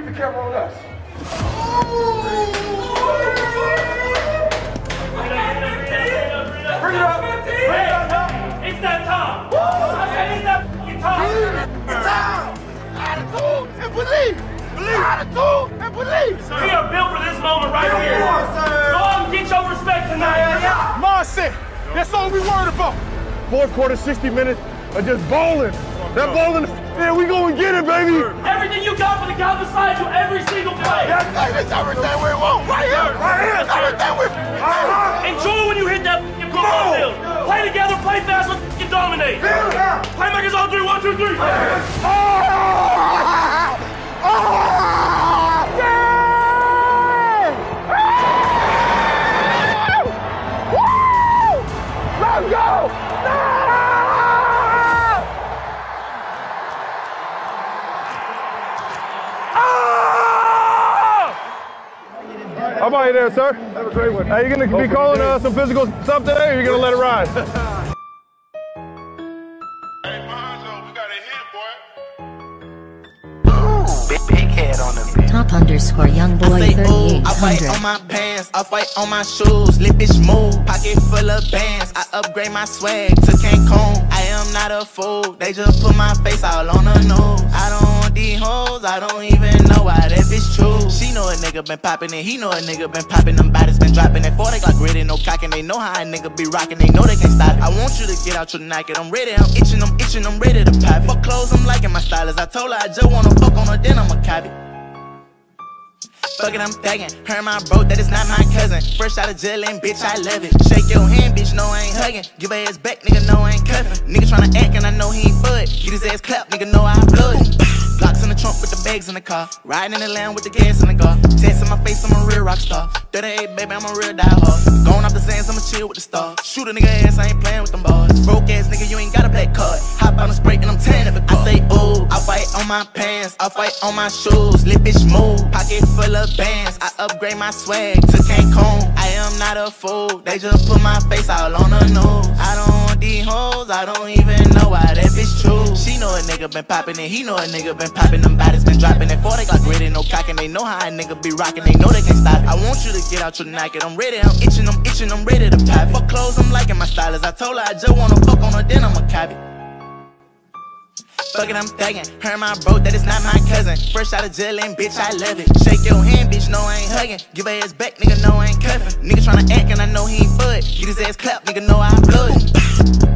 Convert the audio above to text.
camera on us. Bring it up. Bring it up. It's that time. I said it's that fucking time. It's time. Attitude and believe. Believe. Attitude and believe. We are built for this moment right here. Go out and get your respect tonight. Mindset. That's all we worried about. Fourth quarter, 60 minutes of just balling. That balling, man, we gonna get it, baby. Everything you got for the guy beside you every single play. That's, that's everything we want. Right here. Right here. That's everything we uh-huh. Enjoy when you hit that football field. Play together, play fast, let's dominate. Playmakers on three, one, two, three. Oh! How about you there, sir? Have a great one. Are you going to be calling uh, some physical stuff today, or are you going to let it ride? Big, big head on the beat. Top underscore young boy Say, ooh, Off-White on 3800. my pants, Off-White on my shoes. Lip bitch move, pocket full of bands. I upgrade my swag to Cancun. I am not a fool, they just put my face all on the news. I don't want these hoes, I don't even bitch true. She know a nigga been popping it, he know a nigga been popping. Them bodies been dropping that 40 Glock ready, no cocking. They know how a nigga be rocking, they know they can't stop. it. I want you to get out your naked, I'm ready, I'm itching, I'm itching, I'm ready to pop. Fuck clothes, I'm liking my stylist. I told her I just wanna fuck on her, then I'ma copy. Fuck it, I'm thuggin'. Her my bro, that is not my cousin. Fresh out of jail and bitch, I love it. Shake your hand, bitch, no, I ain't huggin'. Give her ass back, nigga, no, I ain't cuffing. Nigga tryna act and I know he ain't bud. Get his ass clapped, nigga, know I blood. Glocks in the car. Riding in the land with the gas in the car. Tats in my face, I'm a real rock star. 38, baby, I'm a real die hard. Going off the sands, I'ma chill with the stars. Shoot a nigga ass, I ain't playing with them bars. Broke ass nigga, you ain't got a black card. Hop on the spray and I'm tan of it. I say, ooh, Off-White on my pants, Off-White on my shoes. Lip bitch move, pocket full of bands. I upgrade my swag to Cancun. I am not a fool, they just put my face all on the news. I don't want these hoes, I don't even know why that bitch true. Nigga been popping it, he know a nigga been popping. Them bodies been dropping it. 40 Glock ready, no cocking. They know how a nigga be rocking, they know they can't stop. it. I want you to get out your naked. I'm ready, I'm itching, I'm itching, I'm ready to pop. it. Fuck clothes, I'm liking my style. As I told her I just wanna fuck on her, then I'ma copy. Fuck it, I'm thuggin'. Her my bro, that is not my cousin. Fresh out of jail and bitch, I love it. Shake your hand, bitch, no, I ain't hugging. Give her ass back, nigga, no, I ain't cuffing. Nigga tryna act and I know he ain't bud. Get his ass clapped, nigga, know I blood.